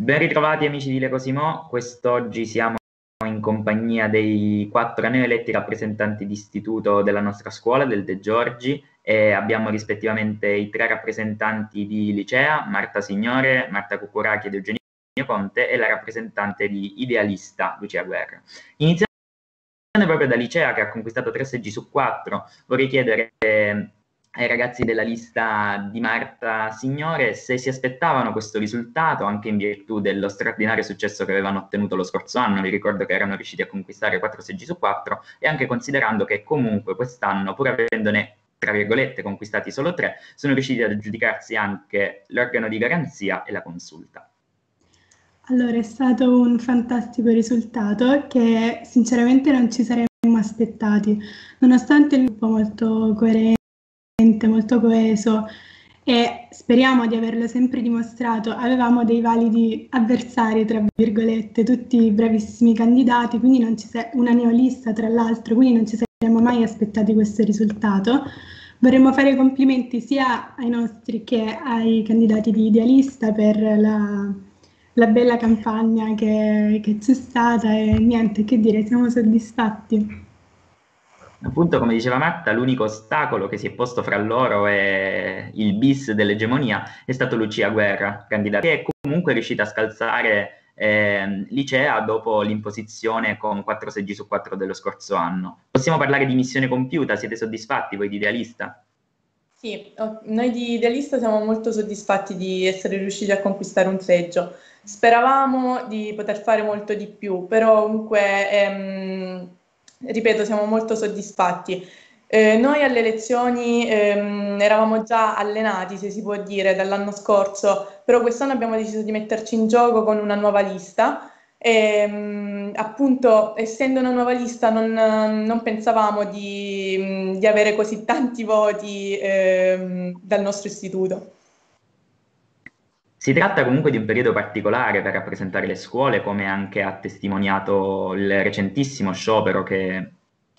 Ben ritrovati amici di Le Cosimo, quest'oggi siamo in compagnia dei quattro neoeletti rappresentanti d'istituto della nostra scuola, del De Giorgi, e abbiamo rispettivamente i tre rappresentanti di Licea, Marta Signore, Marta Cucurachi ed Eugenio Conte, e la rappresentante di Idealista, Lucia Guerra. Iniziando proprio da Licea, che ha conquistato tre seggi su quattro, vorrei chiedere ai ragazzi della lista di Marta Signore se si aspettavano questo risultato anche in virtù dello straordinario successo che avevano ottenuto lo scorso anno, vi ricordo che erano riusciti a conquistare 4 seggi su 4 e anche considerando che comunque quest'anno, pur avendone tra virgolette conquistati solo 3, sono riusciti ad aggiudicarsi anche l'organo di garanzia e la consulta. Allora, è stato un fantastico risultato che sinceramente non ci saremmo aspettati, nonostante il gruppo molto coerente molto coeso e speriamo di averlo sempre dimostrato. Avevamo dei validi avversari, tra virgolette, tutti bravissimi candidati, quindi non ci sei, una neolista tra l'altro, quindi non ci saremmo mai aspettati questo risultato. Vorremmo fare complimenti sia ai nostri che ai candidati di idealista per la, la bella campagna che, che c'è stata e niente, che dire, siamo soddisfatti. Appunto, come diceva Marta, l'unico ostacolo che si è posto fra loro e il bis dell'egemonia è stato Lucia Guerra, candidata che è comunque riuscita a scalzare eh, Licea dopo l'imposizione con 4 seggi su 4 dello scorso anno. Possiamo parlare di missione compiuta? Siete soddisfatti voi di Idealista? Sì, noi di Idealista siamo molto soddisfatti di essere riusciti a conquistare un seggio. Speravamo di poter fare molto di più, però comunque... Ehm, ripeto, siamo molto soddisfatti. Eh, noi alle elezioni ehm, eravamo già allenati, se si può dire, dall'anno scorso, però quest'anno abbiamo deciso di metterci in gioco con una nuova lista. E, ehm, appunto, essendo una nuova lista, non, non pensavamo di, di, avere così tanti voti ehm, dal nostro istituto. Si tratta comunque di un periodo particolare per rappresentare le scuole, come anche ha testimoniato il recentissimo sciopero che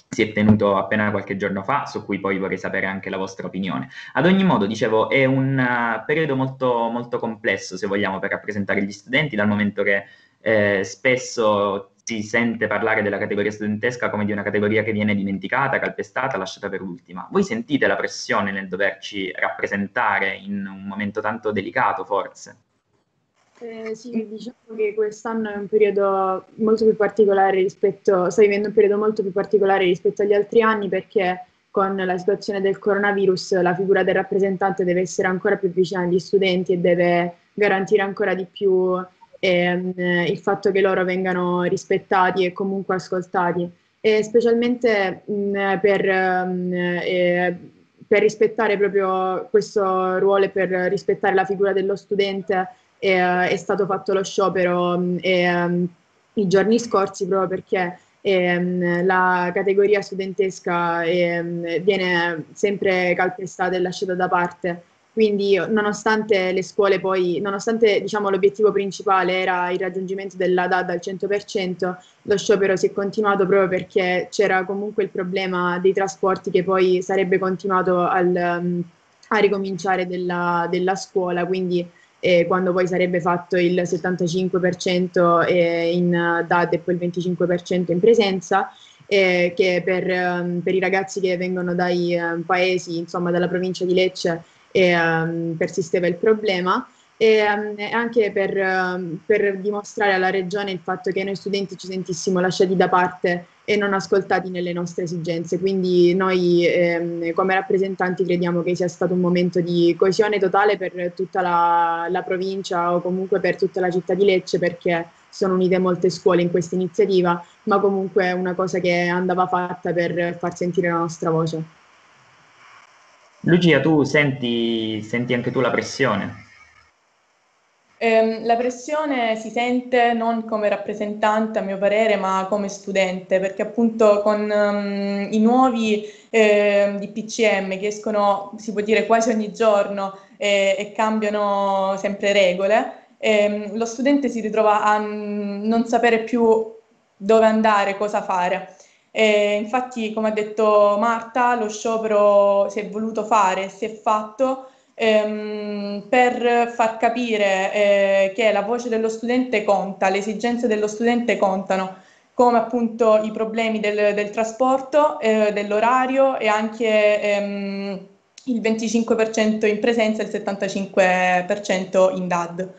si è tenuto appena qualche giorno fa, su cui poi vorrei sapere anche la vostra opinione. Ad ogni modo, dicevo, è un uh, periodo molto, molto complesso, se vogliamo, per rappresentare gli studenti, dal momento che eh, spesso si sente parlare della categoria studentesca come di una categoria che viene dimenticata, calpestata, lasciata per ultima. Voi sentite la pressione nel doverci rappresentare in un momento tanto delicato, forse? Eh, sì, diciamo che quest'anno è un periodo molto più particolare rispetto, sta vivendo un periodo molto più particolare rispetto agli altri anni perché con la situazione del coronavirus la figura del rappresentante deve essere ancora più vicina agli studenti e deve garantire ancora di più e, eh, il fatto che loro vengano rispettati e comunque ascoltati, e specialmente mh, per, mh, eh, per, rispettare proprio questo ruolo e per rispettare la figura dello studente eh, è stato fatto lo sciopero mh, e, i giorni scorsi proprio perché ehm, la categoria studentesca ehm, viene sempre calpestata e lasciata da parte quindi, nonostante le scuole poi, nonostante diciamo, l'obiettivo principale era il raggiungimento della DAD al 100%, lo sciopero si è continuato proprio perché c'era comunque il problema dei trasporti che poi sarebbe continuato al, um, a ricominciare della, della scuola. Quindi, eh, quando poi sarebbe fatto il 75% eh, in DAD e poi il 25% in presenza. Eh, che per, um, per, i ragazzi che vengono dai um, paesi, insomma dalla provincia di Lecce, e, um, persisteva il problema e um, anche per, um, per, dimostrare alla Regione il fatto che noi studenti ci sentissimo lasciati da parte e non ascoltati nelle nostre esigenze. Quindi noi ehm, come rappresentanti crediamo che sia stato un momento di coesione totale per tutta la, la provincia o comunque per tutta la città di Lecce perché sono unite molte scuole in questa iniziativa, ma comunque è una cosa che andava fatta per far sentire la nostra voce. Lucia, tu senti, senti anche tu la pressione? Eh, la pressione si sente non come rappresentante, a mio parere, ma come studente, perché appunto con um, i nuovi eh, DPCM che escono, si può dire, quasi ogni giorno eh, e cambiano sempre regole, ehm, lo studente si ritrova a non sapere più dove andare, cosa fare. E infatti, come ha detto Marta, lo sciopero si è voluto fare, si è fatto ehm, per far capire eh, che la voce dello studente conta, le esigenze dello studente contano, come appunto i problemi del, del trasporto, eh, dell'orario e anche ehm, il 25% in presenza e il 75% in DAD.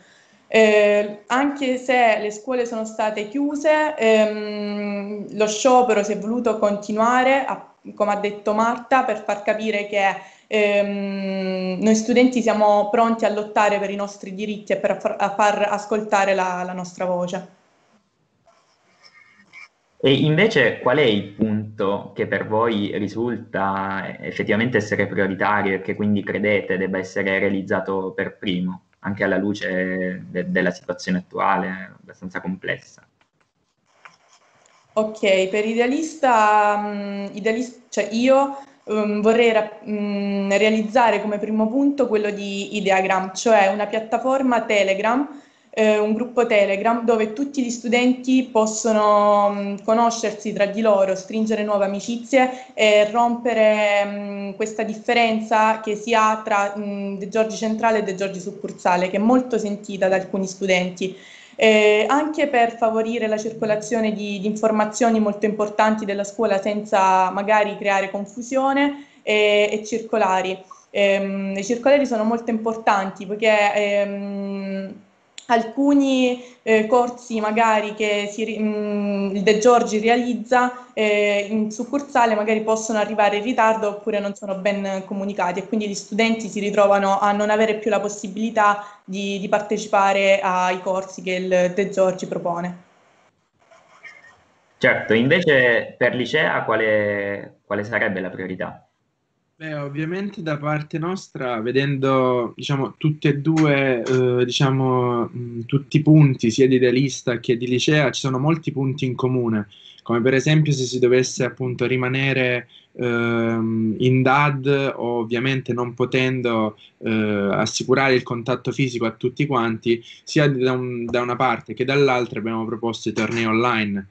Eh, anche se le scuole sono state chiuse, ehm, lo sciopero si è voluto continuare, a, come ha detto Marta, per far capire che ehm, noi studenti siamo pronti a lottare per i nostri diritti e per far, a far ascoltare la, la nostra voce. E invece qual è il punto che per voi risulta effettivamente essere prioritario e che quindi credete debba essere realizzato per primo? Anche alla luce de- della situazione attuale, abbastanza complessa. Ok, per idealista, um, idealista cioè io um, vorrei um, realizzare come primo punto quello di Ideagram, cioè una piattaforma Telegram eh, un gruppo Telegram dove tutti gli studenti possono mh, mm, conoscersi tra di loro, stringere nuove amicizie e rompere mh, mm, questa differenza che si ha tra mm, De Giorgi Centrale e De Giorgi Succursale, che è molto sentita da alcuni studenti. Eh, anche per favorire la circolazione di, di, informazioni molto importanti della scuola senza magari creare confusione e, e circolari. Eh, I circolari sono molto importanti perché ehm, alcuni eh, corsi magari che si, mh, mm, il De Giorgi realizza eh, in succursale magari possono arrivare in ritardo oppure non sono ben comunicati e quindi gli studenti si ritrovano a non avere più la possibilità di, di partecipare ai corsi che il De Giorgi propone. Certo, invece per Licea quale, quale sarebbe la priorità? Beh, ovviamente da parte nostra, vedendo diciamo, tutti e due eh, diciamo, mh, tutti i punti, sia di idealista che di licea, ci sono molti punti in comune, come per esempio se si dovesse appunto rimanere ehm, in DAD, ovviamente non potendo eh, assicurare il contatto fisico a tutti quanti, sia da, un, da una parte che dall'altra abbiamo proposto i tornei online.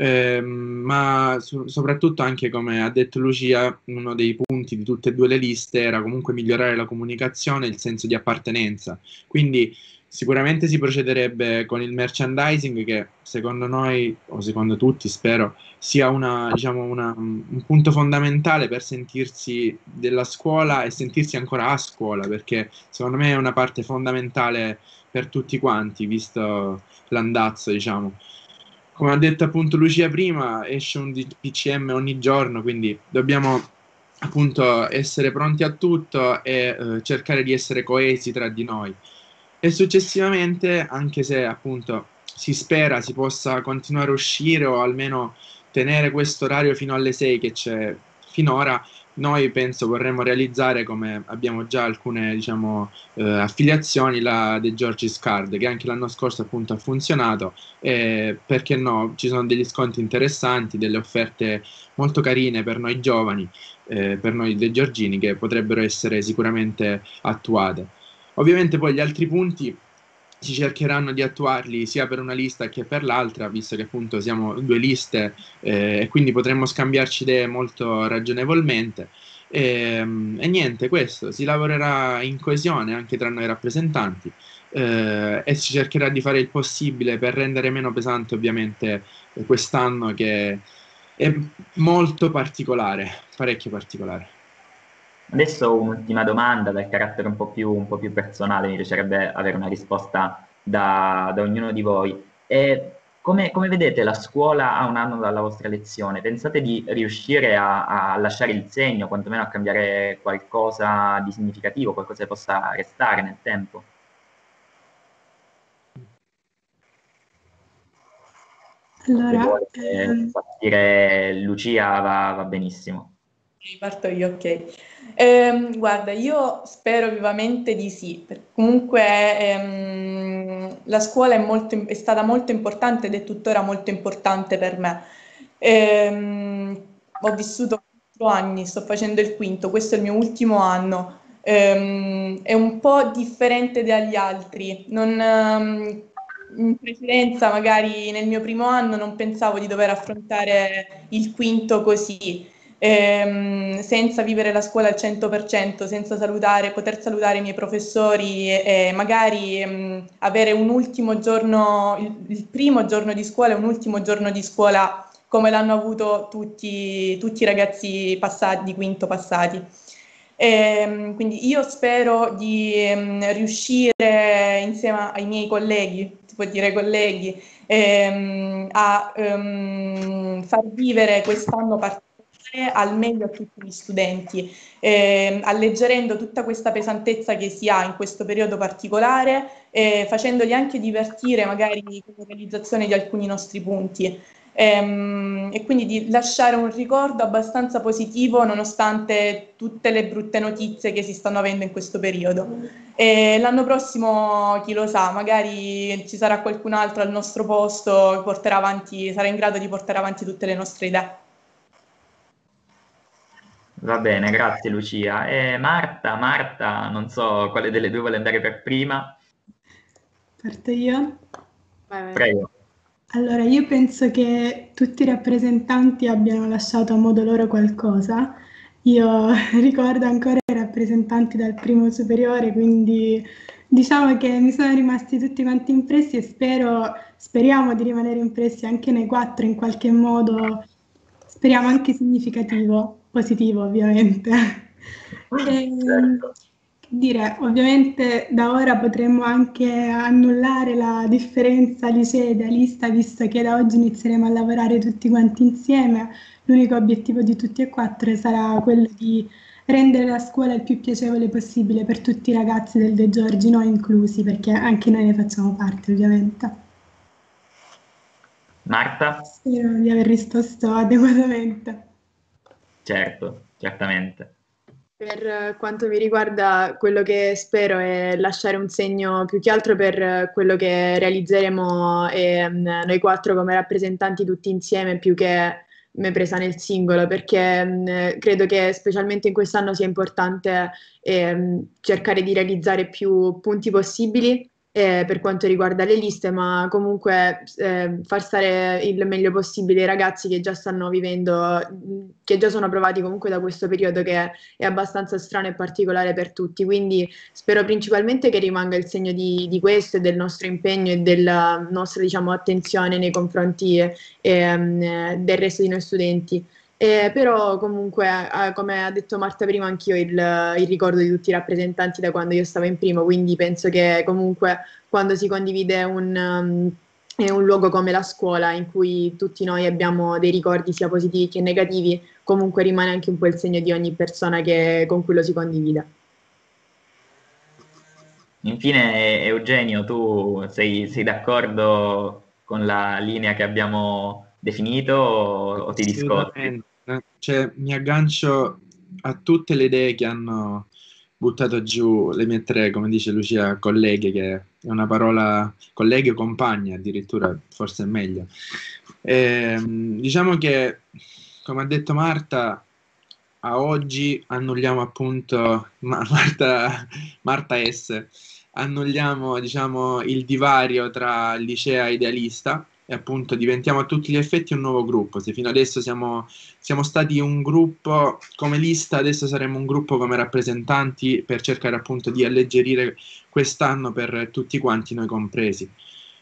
Eh, ma so- soprattutto anche come ha detto Lucia, uno dei punti di tutte e due le liste era comunque migliorare la comunicazione e il senso di appartenenza. Quindi sicuramente si procederebbe con il merchandising che secondo noi, o secondo tutti spero, sia una, diciamo una, un punto fondamentale per sentirsi della scuola e sentirsi ancora a scuola, perché secondo me è una parte fondamentale per tutti quanti, visto l'andazzo, diciamo come ha detto appunto Lucia prima, esce un DPCM ogni giorno, quindi dobbiamo appunto essere pronti a tutto e eh, cercare di essere coesi tra di noi. E successivamente, anche se appunto si spera si possa continuare a uscire o almeno tenere questo orario fino alle 6 che c'è finora, noi penso vorremmo realizzare, come abbiamo già alcune diciamo, eh, affiliazioni, la The George's Card, che anche l'anno scorso appunto ha funzionato e perché no, ci sono degli sconti interessanti, delle offerte molto carine per noi giovani, eh, per noi dei Giorgini, che potrebbero essere sicuramente attuate. Ovviamente poi gli altri punti si cercheranno di attuarli sia per una lista che per l'altra, visto che appunto siamo due liste eh, e quindi potremmo scambiarci idee molto ragionevolmente. E, ehm, e, niente, questo, si lavorerà in coesione anche tra noi rappresentanti eh, e si cercherà di fare il possibile per rendere meno pesante ovviamente quest'anno che è molto particolare, parecchio particolare. Adesso un'ultima domanda dal carattere un po' più, un po più personale, mi piacerebbe avere una risposta da, da ognuno di voi. E come, come, vedete la scuola a un anno dalla vostra lezione? Pensate di riuscire a, a, lasciare il segno, quantomeno a cambiare qualcosa di significativo, qualcosa che possa restare nel tempo? Allora, vuole ehm... partire Lucia va, va benissimo. Parto io, ok. Ehm, guarda, io spero vivamente di sì, comunque ehm, la scuola è, molto, è, stata molto importante ed è tuttora molto importante per me. Ehm, ho vissuto quattro anni, sto facendo il quinto, questo è il mio ultimo anno. Ehm, è un po' differente dagli altri. Non, ehm, in precedenza, magari nel mio primo anno, non pensavo di dover affrontare il quinto così ehm, senza vivere la scuola al 100%, senza salutare, poter salutare i miei professori e magari ehm, avere un ultimo giorno, il, il, primo giorno di scuola e un ultimo giorno di scuola come l'hanno avuto tutti, tutti i ragazzi passati, di quinto passati. E, ehm, quindi io spero di ehm, riuscire insieme ai miei colleghi, si può dire colleghi, ehm, a ehm, far vivere quest'anno particolare al meglio a tutti gli studenti, eh, alleggerendo tutta questa pesantezza che si ha in questo periodo particolare, eh, facendoli anche divertire magari con la realizzazione di alcuni nostri punti. Ehm, e quindi di lasciare un ricordo abbastanza positivo nonostante tutte le brutte notizie che si stanno avendo in questo periodo. E l'anno prossimo, chi lo sa, magari ci sarà qualcun altro al nostro posto che sarà in grado di portare avanti tutte le nostre idee. Va bene, grazie Lucia. E Marta, Marta, non so quale delle due vuole andare per prima. Parto io? Vai, vai. Prego. Allora, io penso che tutti i rappresentanti abbiano lasciato a modo loro qualcosa. Io ricordo ancora i rappresentanti dal primo superiore, quindi diciamo che mi sono rimasti tutti quanti impressi e spero, speriamo di rimanere impressi anche nei quattro in qualche modo, speriamo anche significativo positivo ovviamente. E, certo. dire, ovviamente da ora potremmo anche annullare la differenza liceo-idealista visto che da oggi inizieremo a lavorare tutti quanti insieme. L'unico obiettivo di tutti e quattro sarà quello di rendere la scuola il più piacevole possibile per tutti i ragazzi del De Giorgi, noi inclusi, perché anche noi ne facciamo parte ovviamente. Marta? Spero di aver risposto adeguatamente. Certo, certamente. Per quanto mi riguarda, quello che spero è lasciare un segno più che altro per quello che realizzeremo eh, noi quattro come rappresentanti tutti insieme, più che me presa nel singolo, perché mh, credo che specialmente in quest'anno sia importante eh, cercare di realizzare più punti possibili eh, per quanto riguarda le liste, ma comunque eh, far stare il meglio possibile i ragazzi che già stanno vivendo, che già sono provati comunque da questo periodo che è abbastanza strano e particolare per tutti. Quindi spero principalmente che rimanga il segno di, di questo e del nostro impegno e della nostra diciamo, attenzione nei confronti eh, del resto di noi studenti. Eh, però comunque, eh, come ha detto Marta prima, anch'io il, il, ricordo di tutti i rappresentanti da quando io stavo in primo, quindi penso che comunque quando si condivide un, um, un luogo come la scuola in cui tutti noi abbiamo dei ricordi sia positivi che negativi, comunque rimane anche un po' il segno di ogni persona che, con cui lo si condivide. Infine, Eugenio, tu sei, sei d'accordo con la linea che abbiamo definito o, o ti discosti? Cioè, mi aggancio a tutte le idee che hanno buttato giù le mie tre, come dice Lucia, colleghe, che è una parola, colleghe o compagne addirittura, forse è meglio. E, ehm, diciamo che, come ha detto Marta, a oggi annulliamo appunto, Marta, Marta S, annulliamo diciamo, il divario tra licea idealista e appunto diventiamo a tutti gli effetti un nuovo gruppo. Se fino adesso siamo, siamo, stati un gruppo come lista, adesso saremo un gruppo come rappresentanti per cercare appunto di alleggerire quest'anno per tutti quanti, noi compresi.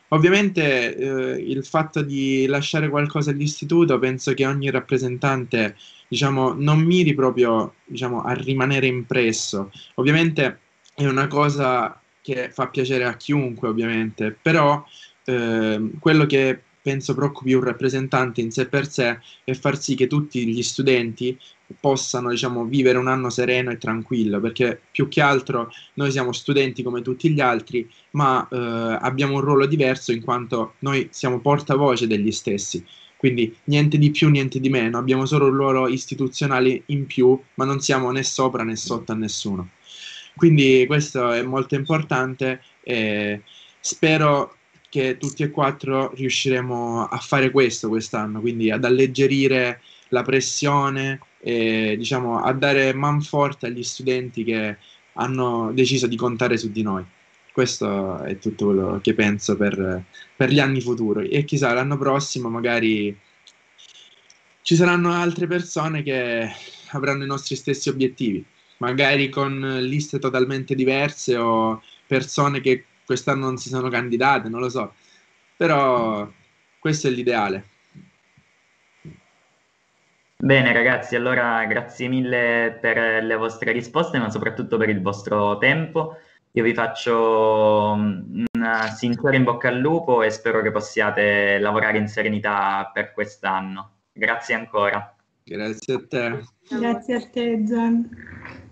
Ovviamente eh, il fatto di lasciare qualcosa all'istituto, penso che ogni rappresentante diciamo, non miri proprio diciamo, a rimanere impresso. Ovviamente è una cosa che fa piacere a chiunque, ovviamente, però Ehm, quello che penso preoccupi un rappresentante in sé per sé è far sì che tutti gli studenti possano diciamo, vivere un anno sereno e tranquillo, perché più che altro noi siamo studenti come tutti gli altri, ma eh, abbiamo un ruolo diverso in quanto noi siamo portavoce degli stessi. Quindi niente di più, niente di meno, abbiamo solo un ruolo istituzionale in più, ma non siamo né sopra né sotto a nessuno. Quindi questo è molto importante e spero che tutti e quattro riusciremo a fare questo quest'anno, quindi ad alleggerire la pressione e diciamo a dare man forte agli studenti che hanno deciso di contare su di noi. Questo è tutto quello che penso per, per gli anni futuri e chissà l'anno prossimo magari ci saranno altre persone che avranno i nostri stessi obiettivi, magari con liste totalmente diverse o persone che quest'anno non si sono candidate, non lo so, però questo è l'ideale. Bene ragazzi, allora grazie mille per le vostre risposte, ma soprattutto per il vostro tempo. Io vi faccio un sincero in bocca al lupo e spero che possiate lavorare in serenità per quest'anno. Grazie ancora. Grazie a te. Grazie a te, Gian.